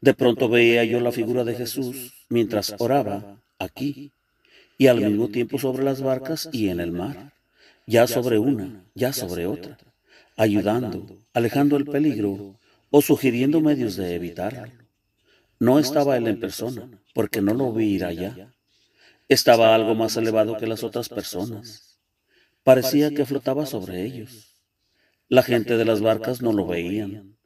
De pronto veía yo la figura de Jesús mientras oraba aquí y al mismo tiempo sobre las barcas y en el mar, ya sobre una, ya sobre otra, ayudando, alejando el peligro o sugiriendo medios de evitarlo. No estaba él en persona, porque no lo vi ir allá. Estaba algo más elevado que las otras personas. Parecía que flotaba sobre ellos. La gente de las barcas no lo veían.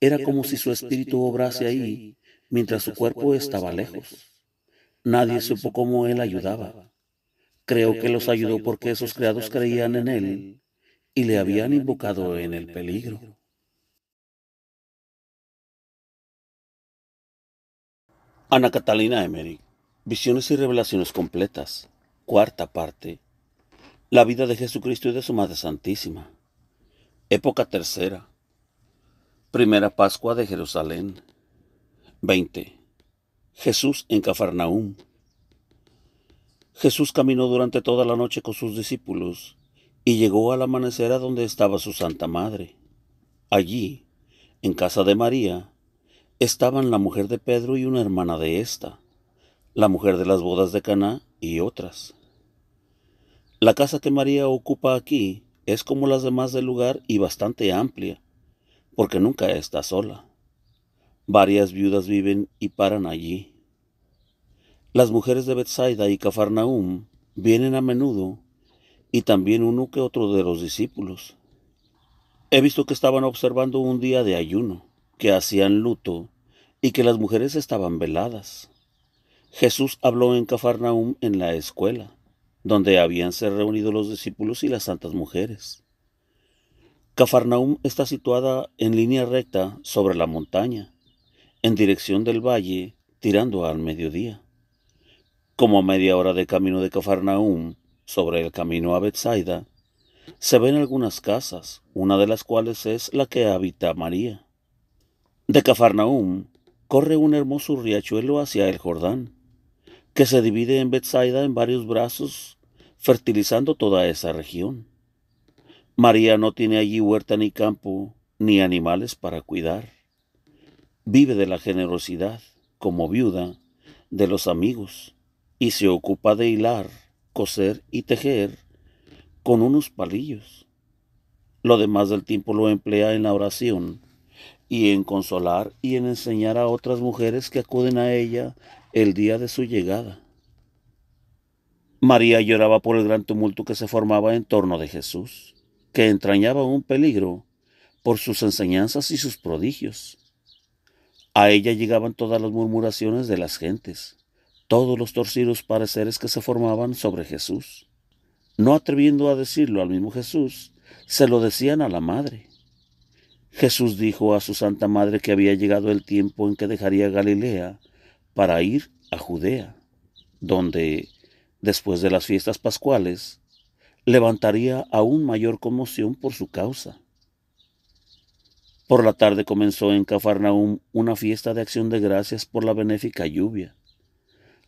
Era como si su espíritu obrase ahí mientras su cuerpo estaba lejos. Nadie supo cómo él ayudaba. Creo que los ayudó porque esos criados creían en él y le habían invocado en el peligro. Ana Catalina Emery, Visiones y Revelaciones Completas, cuarta parte. La vida de Jesucristo y de su Madre Santísima. Época tercera. Primera Pascua de Jerusalén. 20. Jesús en Cafarnaúm. Jesús caminó durante toda la noche con sus discípulos y llegó al amanecer a donde estaba su Santa Madre. Allí, en casa de María, estaban la mujer de Pedro y una hermana de ésta, la mujer de las bodas de Caná y otras. La casa que María ocupa aquí es como las demás del lugar y bastante amplia, porque nunca está sola. Varias viudas viven y paran allí. Las mujeres de Bethsaida y Cafarnaum vienen a menudo y también uno que otro de los discípulos. He visto que estaban observando un día de ayuno que hacían luto y que las mujeres estaban veladas. Jesús habló en Cafarnaum en la escuela, donde habían se reunido los discípulos y las santas mujeres. Cafarnaum está situada en línea recta sobre la montaña, en dirección del valle, tirando al mediodía. Como a media hora de camino de Cafarnaum, sobre el camino a Bethsaida, se ven algunas casas, una de las cuales es la que habita María. De Cafarnaum corre un hermoso riachuelo hacia el Jordán, que se divide en Bethsaida en varios brazos, fertilizando toda esa región. María no tiene allí huerta ni campo, ni animales para cuidar. Vive de la generosidad, como viuda, de los amigos, y se ocupa de hilar, coser y tejer con unos palillos. Lo demás del tiempo lo emplea en la oración y en consolar y en enseñar a otras mujeres que acuden a ella el día de su llegada. María lloraba por el gran tumulto que se formaba en torno de Jesús, que entrañaba un peligro por sus enseñanzas y sus prodigios. A ella llegaban todas las murmuraciones de las gentes, todos los torcidos pareceres que se formaban sobre Jesús. No atreviendo a decirlo al mismo Jesús, se lo decían a la madre. Jesús dijo a su Santa Madre que había llegado el tiempo en que dejaría Galilea para ir a Judea, donde, después de las fiestas pascuales, levantaría aún mayor conmoción por su causa. Por la tarde comenzó en Cafarnaum una fiesta de acción de gracias por la benéfica lluvia.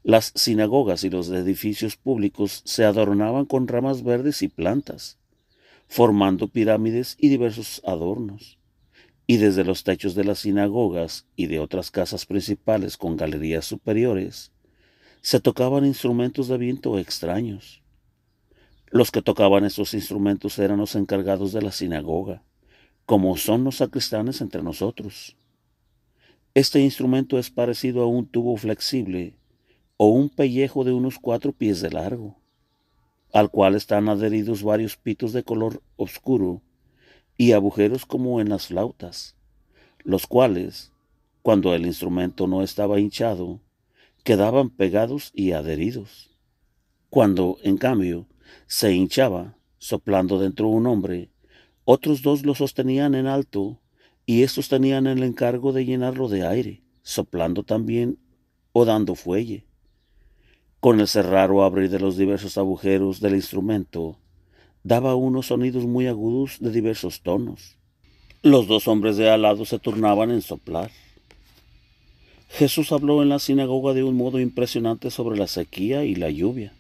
Las sinagogas y los edificios públicos se adornaban con ramas verdes y plantas, formando pirámides y diversos adornos y desde los techos de las sinagogas y de otras casas principales con galerías superiores, se tocaban instrumentos de viento extraños. Los que tocaban estos instrumentos eran los encargados de la sinagoga, como son los sacristanes entre nosotros. Este instrumento es parecido a un tubo flexible o un pellejo de unos cuatro pies de largo, al cual están adheridos varios pitos de color oscuro y agujeros como en las flautas, los cuales, cuando el instrumento no estaba hinchado, quedaban pegados y adheridos. Cuando, en cambio, se hinchaba, soplando dentro un hombre, otros dos lo sostenían en alto, y estos tenían el encargo de llenarlo de aire, soplando también o dando fuelle. Con el cerrar o abrir de los diversos agujeros del instrumento, daba unos sonidos muy agudos de diversos tonos. Los dos hombres de al lado se turnaban en soplar. Jesús habló en la sinagoga de un modo impresionante sobre la sequía y la lluvia.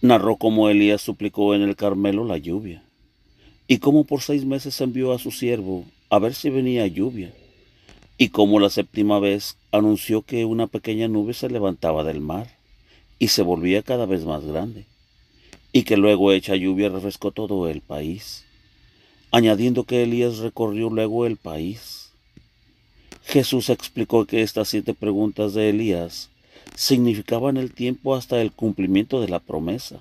Narró cómo Elías suplicó en el Carmelo la lluvia, y cómo por seis meses envió a su siervo a ver si venía lluvia, y como la séptima vez anunció que una pequeña nube se levantaba del mar y se volvía cada vez más grande, y que luego hecha lluvia refrescó todo el país, añadiendo que Elías recorrió luego el país. Jesús explicó que estas siete preguntas de Elías significaban el tiempo hasta el cumplimiento de la promesa.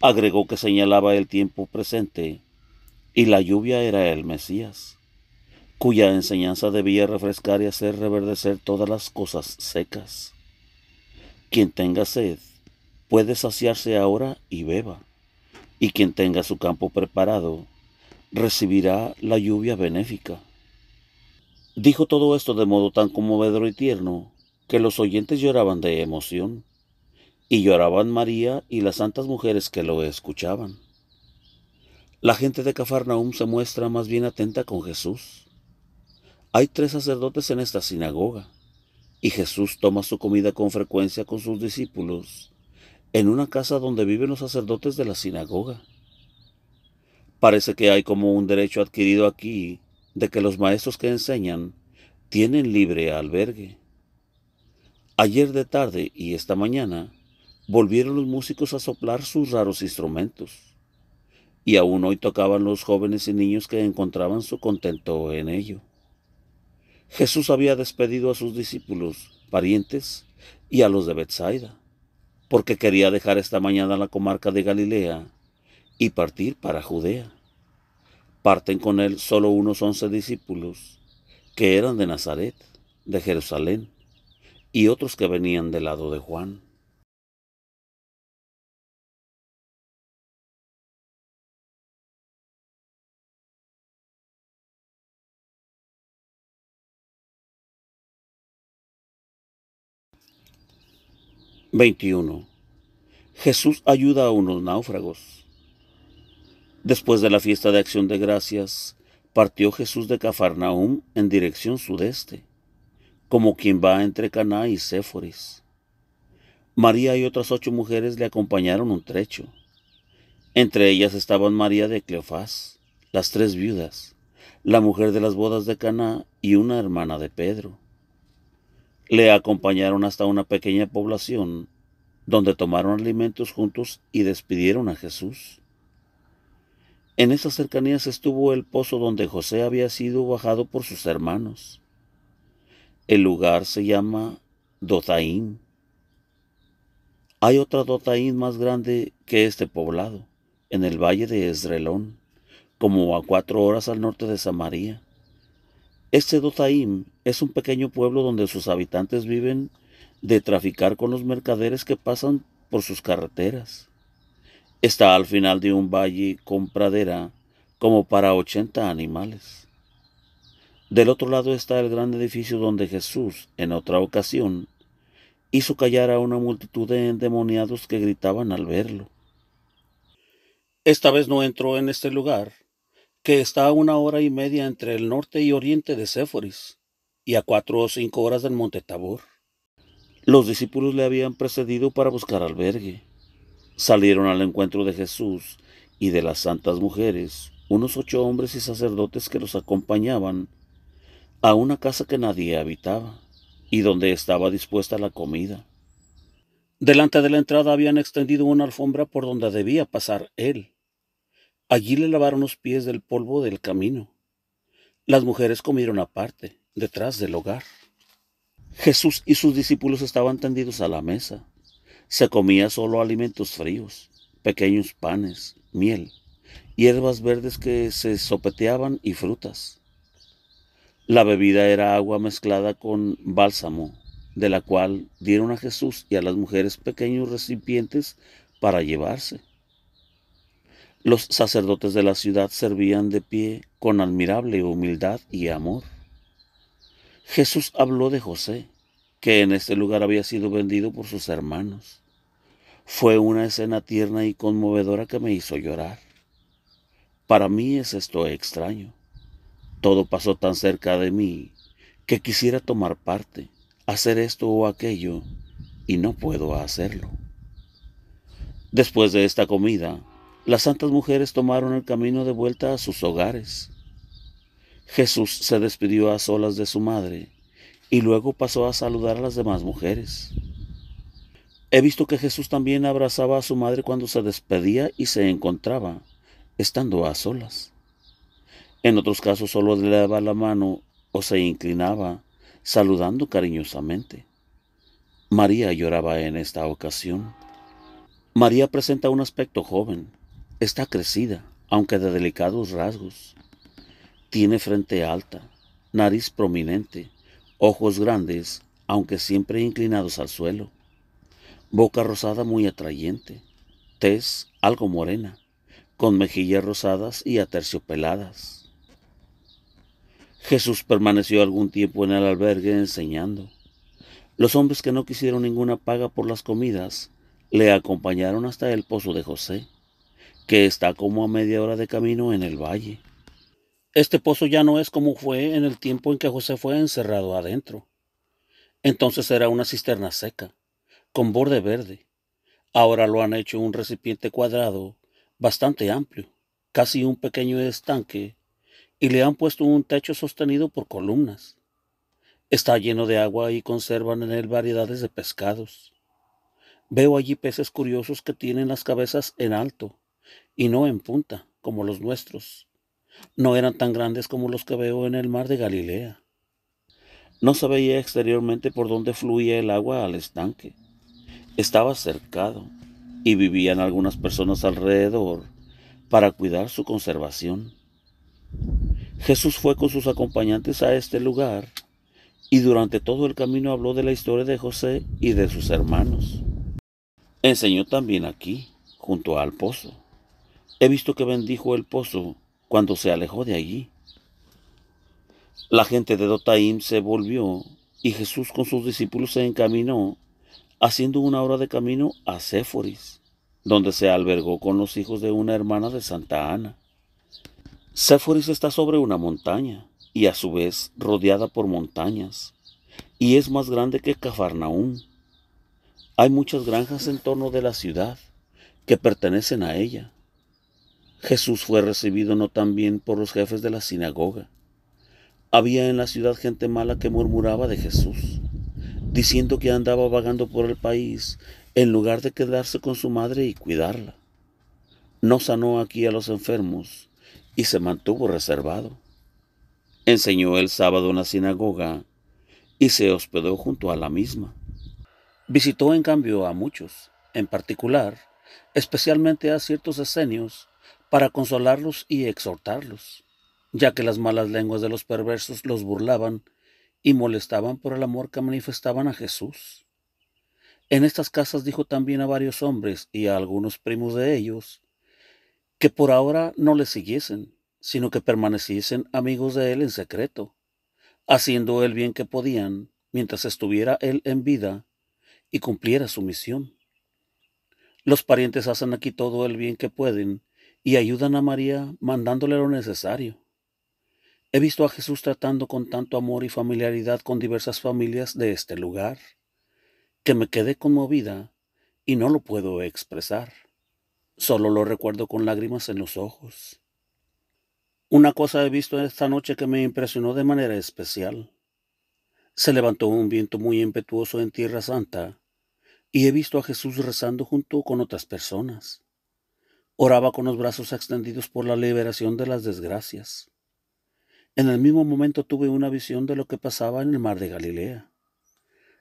Agregó que señalaba el tiempo presente y la lluvia era el Mesías cuya enseñanza debía refrescar y hacer reverdecer todas las cosas secas. Quien tenga sed puede saciarse ahora y beba, y quien tenga su campo preparado recibirá la lluvia benéfica. Dijo todo esto de modo tan conmovedor y tierno que los oyentes lloraban de emoción, y lloraban María y las santas mujeres que lo escuchaban. La gente de Cafarnaum se muestra más bien atenta con Jesús hay tres sacerdotes en esta sinagoga y Jesús toma su comida con frecuencia con sus discípulos en una casa donde viven los sacerdotes de la sinagoga. Parece que hay como un derecho adquirido aquí de que los maestros que enseñan tienen libre albergue. Ayer de tarde y esta mañana volvieron los músicos a soplar sus raros instrumentos, y aún hoy tocaban los jóvenes y niños que encontraban su contento en ello. Jesús había despedido a sus discípulos, parientes y a los de Bethsaida, porque quería dejar esta mañana la comarca de Galilea y partir para Judea. Parten con él solo unos once discípulos, que eran de Nazaret, de Jerusalén, y otros que venían del lado de Juan. 21. Jesús ayuda a unos náufragos. Después de la fiesta de acción de gracias, partió Jesús de Cafarnaum en dirección sudeste, como quien va entre Caná y Séforis. María y otras ocho mujeres le acompañaron un trecho. Entre ellas estaban María de Cleofás, las tres viudas, la mujer de las bodas de Caná y una hermana de Pedro le acompañaron hasta una pequeña población donde tomaron alimentos juntos y despidieron a Jesús. En esas cercanías estuvo el pozo donde José había sido bajado por sus hermanos. El lugar se llama Dotaín. Hay otra Dotaín más grande que este poblado, en el valle de Esdrelón, como a cuatro horas al norte de Samaria. Este Dotaim es un pequeño pueblo donde sus habitantes viven de traficar con los mercaderes que pasan por sus carreteras. Está al final de un valle con pradera como para ochenta animales. Del otro lado está el gran edificio donde Jesús, en otra ocasión, hizo callar a una multitud de endemoniados que gritaban al verlo. Esta vez no entró en este lugar, que está a una hora y media entre el norte y oriente de Séforis y a cuatro o cinco horas del monte Tabor. Los discípulos le habían precedido para buscar albergue. Salieron al encuentro de Jesús y de las santas mujeres, unos ocho hombres y sacerdotes que los acompañaban, a una casa que nadie habitaba y donde estaba dispuesta la comida. Delante de la entrada habían extendido una alfombra por donde debía pasar él. Allí le lavaron los pies del polvo del camino. Las mujeres comieron aparte, detrás del hogar. Jesús y sus discípulos estaban tendidos a la mesa. Se comía solo alimentos fríos, pequeños panes, miel, hierbas verdes que se sopeteaban y frutas. La bebida era agua mezclada con bálsamo, de la cual dieron a Jesús y a las mujeres pequeños recipientes para llevarse. Los sacerdotes de la ciudad servían de pie con admirable humildad y amor. Jesús habló de José, que en este lugar había sido vendido por sus hermanos. Fue una escena tierna y conmovedora que me hizo llorar. Para mí es esto extraño. Todo pasó tan cerca de mí que quisiera tomar parte, hacer esto o aquello, y no puedo hacerlo. Después de esta comida, las santas mujeres tomaron el camino de vuelta a sus hogares. Jesús se despidió a solas de su madre y luego pasó a saludar a las demás mujeres. He visto que Jesús también abrazaba a su madre cuando se despedía y se encontraba, estando a solas. En otros casos solo le daba la mano o se inclinaba, saludando cariñosamente. María lloraba en esta ocasión. María presenta un aspecto joven, está crecida, aunque de delicados rasgos. Tiene frente alta, nariz prominente, ojos grandes, aunque siempre inclinados al suelo boca rosada muy atrayente, tez algo morena, con mejillas rosadas y aterciopeladas. Jesús permaneció algún tiempo en el albergue enseñando. Los hombres que no quisieron ninguna paga por las comidas le acompañaron hasta el pozo de José, que está como a media hora de camino en el valle. Este pozo ya no es como fue en el tiempo en que José fue encerrado adentro. Entonces era una cisterna seca con borde verde. Ahora lo han hecho un recipiente cuadrado bastante amplio, casi un pequeño estanque, y le han puesto un techo sostenido por columnas. Está lleno de agua y conservan en él variedades de pescados. Veo allí peces curiosos que tienen las cabezas en alto y no en punta, como los nuestros. No eran tan grandes como los que veo en el mar de Galilea. No se veía exteriormente por dónde fluía el agua al estanque estaba cercado y vivían algunas personas alrededor para cuidar su conservación. Jesús fue con sus acompañantes a este lugar y durante todo el camino habló de la historia de José y de sus hermanos. Enseñó también aquí, junto al pozo. He visto que bendijo el pozo cuando se alejó de allí. La gente de Dotaim se volvió y Jesús con sus discípulos se encaminó haciendo una hora de camino a Séforis, donde se albergó con los hijos de una hermana de Santa Ana. Séforis está sobre una montaña y a su vez rodeada por montañas, y es más grande que Cafarnaún. Hay muchas granjas en torno de la ciudad que pertenecen a ella. Jesús fue recibido no tan bien por los jefes de la sinagoga. Había en la ciudad gente mala que murmuraba de Jesús diciendo que andaba vagando por el país en lugar de quedarse con su madre y cuidarla. No sanó aquí a los enfermos y se mantuvo reservado. Enseñó el sábado en la sinagoga y se hospedó junto a la misma. Visitó en cambio a muchos, en particular, especialmente a ciertos esenios, para consolarlos y exhortarlos, ya que las malas lenguas de los perversos los burlaban y molestaban por el amor que manifestaban a Jesús. En estas casas dijo también a varios hombres y a algunos primos de ellos que por ahora no le siguiesen, sino que permaneciesen amigos de él en secreto, haciendo el bien que podían mientras estuviera él en vida y cumpliera su misión. Los parientes hacen aquí todo el bien que pueden y ayudan a María mandándole lo necesario. He visto a Jesús tratando con tanto amor y familiaridad con diversas familias de este lugar, que me quedé conmovida y no lo puedo expresar. Solo lo recuerdo con lágrimas en los ojos. Una cosa he visto esta noche que me impresionó de manera especial. Se levantó un viento muy impetuoso en Tierra Santa y he visto a Jesús rezando junto con otras personas. Oraba con los brazos extendidos por la liberación de las desgracias. En el mismo momento tuve una visión de lo que pasaba en el mar de Galilea.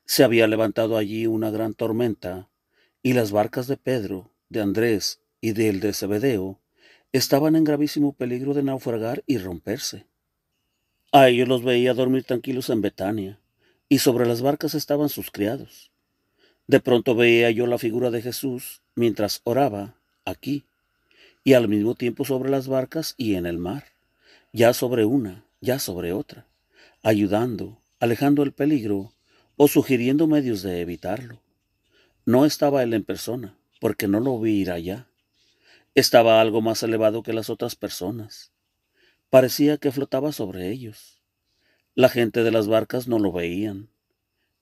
Se había levantado allí una gran tormenta, y las barcas de Pedro, de Andrés y del de Zebedeo estaban en gravísimo peligro de naufragar y romperse. A ellos los veía dormir tranquilos en Betania, y sobre las barcas estaban sus criados. De pronto veía yo la figura de Jesús mientras oraba aquí, y al mismo tiempo sobre las barcas y en el mar ya sobre una, ya sobre otra, ayudando, alejando el peligro o sugiriendo medios de evitarlo. No estaba él en persona, porque no lo vi ir allá. Estaba algo más elevado que las otras personas. Parecía que flotaba sobre ellos. La gente de las barcas no lo veían.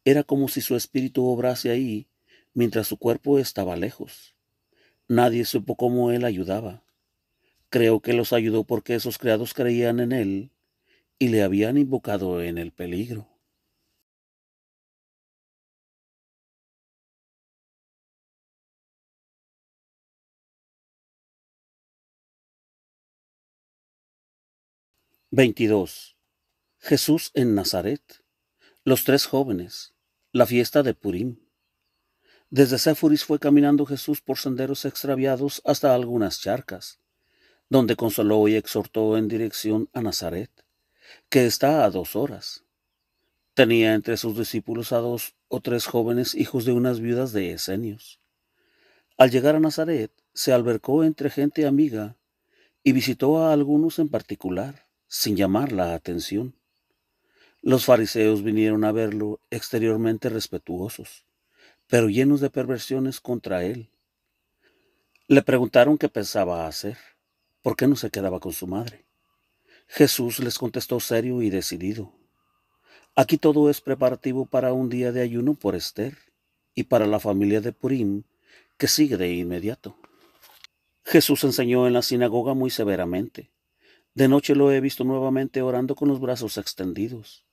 Era como si su espíritu obrase ahí mientras su cuerpo estaba lejos. Nadie supo cómo él ayudaba. Creo que los ayudó porque esos criados creían en él y le habían invocado en el peligro. Veintidós. Jesús en Nazaret. Los tres jóvenes. La fiesta de Purim. Desde Séforis fue caminando Jesús por senderos extraviados hasta algunas charcas, donde consoló y exhortó en dirección a Nazaret, que está a dos horas. Tenía entre sus discípulos a dos o tres jóvenes hijos de unas viudas de Esenios. Al llegar a Nazaret, se albercó entre gente amiga y visitó a algunos en particular, sin llamar la atención. Los fariseos vinieron a verlo exteriormente respetuosos pero llenos de perversiones contra él. Le preguntaron qué pensaba hacer, por qué no se quedaba con su madre. Jesús les contestó serio y decidido. Aquí todo es preparativo para un día de ayuno por Esther y para la familia de Purim, que sigue de inmediato. Jesús enseñó en la sinagoga muy severamente. De noche lo he visto nuevamente orando con los brazos extendidos.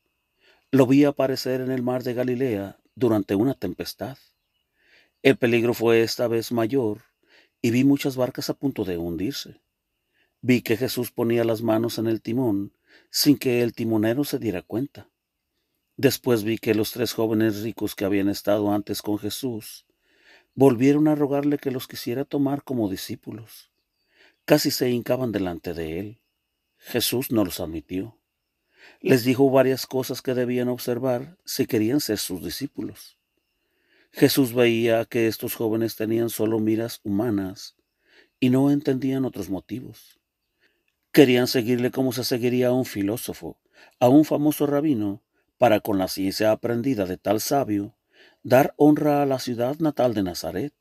Lo vi aparecer en el mar de Galilea durante una tempestad. El peligro fue esta vez mayor y vi muchas barcas a punto de hundirse. Vi que Jesús ponía las manos en el timón sin que el timonero se diera cuenta. Después vi que los tres jóvenes ricos que habían estado antes con Jesús volvieron a rogarle que los quisiera tomar como discípulos. Casi se hincaban delante de él. Jesús no los admitió. Les dijo varias cosas que debían observar si querían ser sus discípulos. Jesús veía que estos jóvenes tenían solo miras humanas y no entendían otros motivos. Querían seguirle como se seguiría a un filósofo, a un famoso rabino, para con la ciencia aprendida de tal sabio, dar honra a la ciudad natal de Nazaret.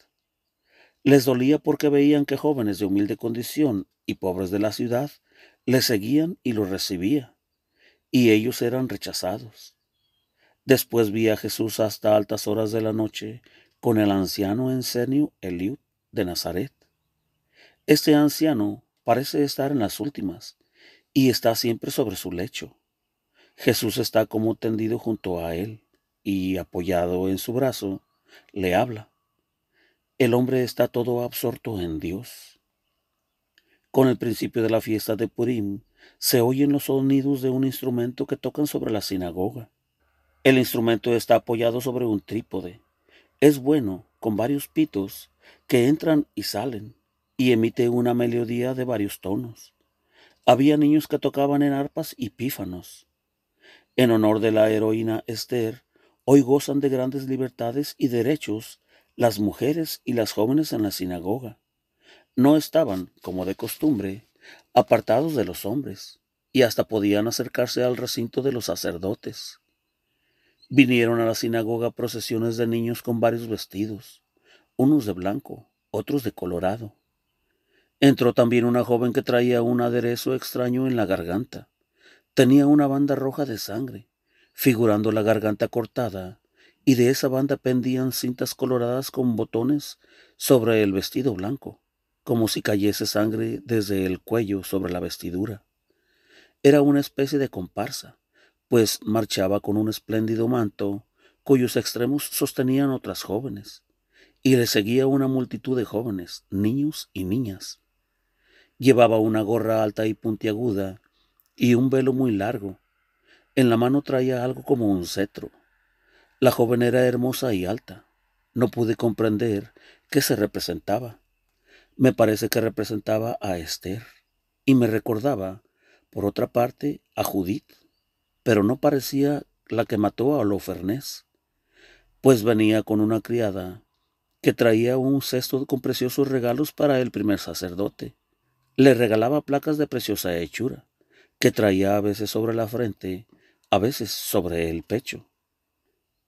Les dolía porque veían que jóvenes de humilde condición y pobres de la ciudad le seguían y lo recibían y ellos eran rechazados. Después vi a Jesús hasta altas horas de la noche con el anciano ensenio Eliud de Nazaret. Este anciano parece estar en las últimas y está siempre sobre su lecho. Jesús está como tendido junto a él y apoyado en su brazo, le habla. El hombre está todo absorto en Dios. Con el principio de la fiesta de Purim, se oyen los sonidos de un instrumento que tocan sobre la sinagoga. El instrumento está apoyado sobre un trípode. Es bueno, con varios pitos, que entran y salen, y emite una melodía de varios tonos. Había niños que tocaban en arpas y pífanos. En honor de la heroína Esther, hoy gozan de grandes libertades y derechos las mujeres y las jóvenes en la sinagoga. No estaban, como de costumbre, apartados de los hombres, y hasta podían acercarse al recinto de los sacerdotes. Vinieron a la sinagoga procesiones de niños con varios vestidos, unos de blanco, otros de colorado. Entró también una joven que traía un aderezo extraño en la garganta. Tenía una banda roja de sangre, figurando la garganta cortada, y de esa banda pendían cintas coloradas con botones sobre el vestido blanco como si cayese sangre desde el cuello sobre la vestidura. Era una especie de comparsa, pues marchaba con un espléndido manto cuyos extremos sostenían otras jóvenes, y le seguía una multitud de jóvenes, niños y niñas. Llevaba una gorra alta y puntiaguda y un velo muy largo. En la mano traía algo como un cetro. La joven era hermosa y alta. No pude comprender qué se representaba me parece que representaba a Esther y me recordaba, por otra parte, a Judith, pero no parecía la que mató a Holofernes, pues venía con una criada que traía un cesto con preciosos regalos para el primer sacerdote. Le regalaba placas de preciosa hechura, que traía a veces sobre la frente, a veces sobre el pecho.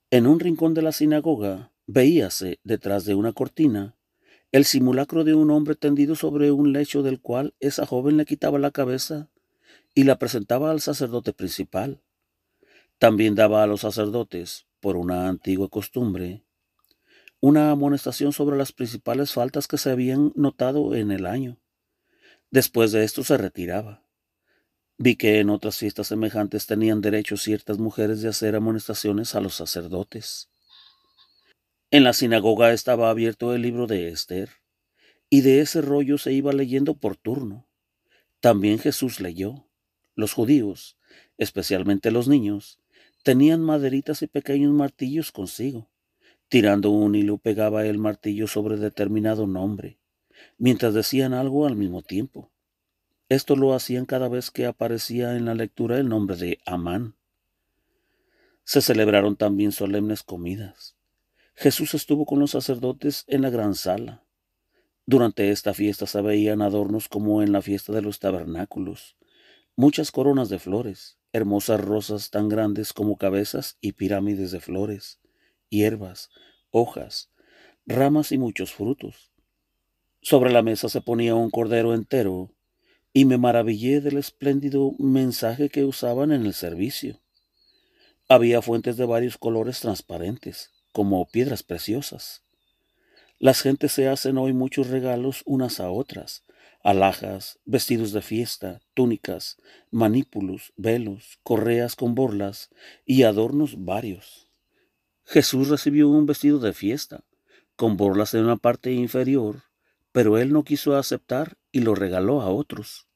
En un rincón de la sinagoga veíase, detrás de una cortina, el simulacro de un hombre tendido sobre un lecho del cual esa joven le quitaba la cabeza y la presentaba al sacerdote principal. También daba a los sacerdotes, por una antigua costumbre, una amonestación sobre las principales faltas que se habían notado en el año. Después de esto se retiraba. Vi que en otras fiestas semejantes tenían derecho ciertas mujeres de hacer amonestaciones a los sacerdotes. En la sinagoga estaba abierto el libro de Esther, y de ese rollo se iba leyendo por turno. También Jesús leyó. Los judíos, especialmente los niños, tenían maderitas y pequeños martillos consigo. Tirando un hilo pegaba el martillo sobre determinado nombre, mientras decían algo al mismo tiempo. Esto lo hacían cada vez que aparecía en la lectura el nombre de Amán. Se celebraron también solemnes comidas. Jesús estuvo con los sacerdotes en la gran sala. Durante esta fiesta se veían adornos como en la fiesta de los tabernáculos, muchas coronas de flores, hermosas rosas tan grandes como cabezas y pirámides de flores, hierbas, hojas, ramas y muchos frutos. Sobre la mesa se ponía un cordero entero y me maravillé del espléndido mensaje que usaban en el servicio. Había fuentes de varios colores transparentes, como piedras preciosas. Las gentes se hacen hoy muchos regalos unas a otras, alhajas, vestidos de fiesta, túnicas, manípulos, velos, correas con borlas y adornos varios. Jesús recibió un vestido de fiesta, con borlas en una parte inferior, pero él no quiso aceptar y lo regaló a otros.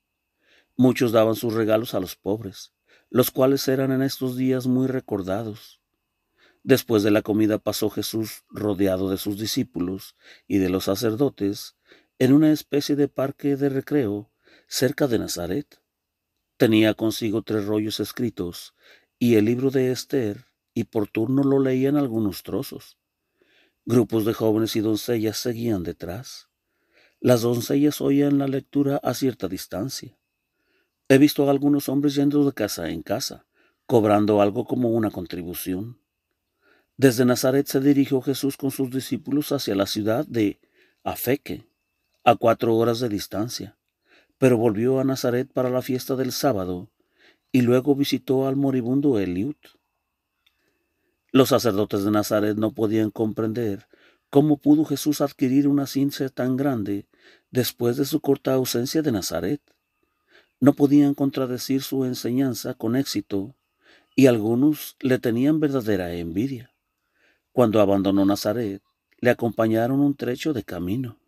Muchos daban sus regalos a los pobres, los cuales eran en estos días muy recordados. Después de la comida pasó Jesús rodeado de sus discípulos y de los sacerdotes en una especie de parque de recreo cerca de Nazaret. Tenía consigo tres rollos escritos y el libro de Esther, y por turno lo leían algunos trozos. Grupos de jóvenes y doncellas seguían detrás. Las doncellas oían la lectura a cierta distancia. He visto a algunos hombres yendo de casa en casa, cobrando algo como una contribución. Desde Nazaret se dirigió Jesús con sus discípulos hacia la ciudad de Afeque, a cuatro horas de distancia, pero volvió a Nazaret para la fiesta del sábado y luego visitó al moribundo Eliud. Los sacerdotes de Nazaret no podían comprender cómo pudo Jesús adquirir una ciencia tan grande después de su corta ausencia de Nazaret. No podían contradecir su enseñanza con éxito y algunos le tenían verdadera envidia. Cuando abandonó Nazaret, le acompañaron un trecho de camino.